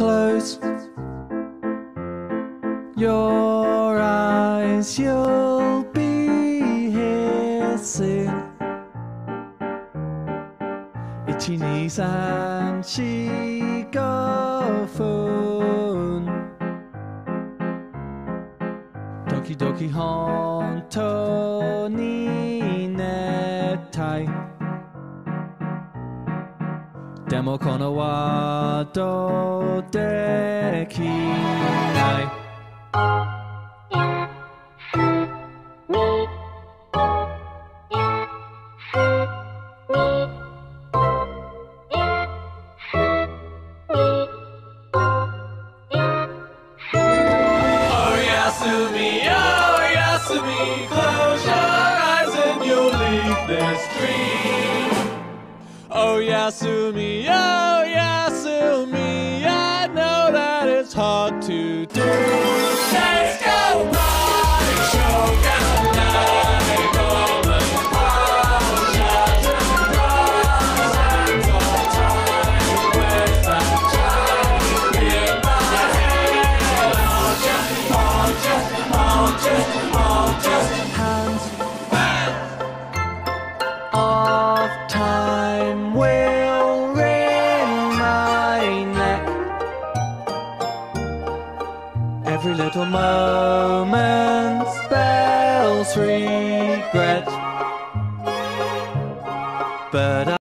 Close your eyes, you'll be here soon. Itchy knees and she of phone. Doki doki, Honto でもこのワードできないおやすみおやすみ Close your eyes and you'll leave this dream Yasumi, oh I know that it's hard to do. Every little moment spells regret. But I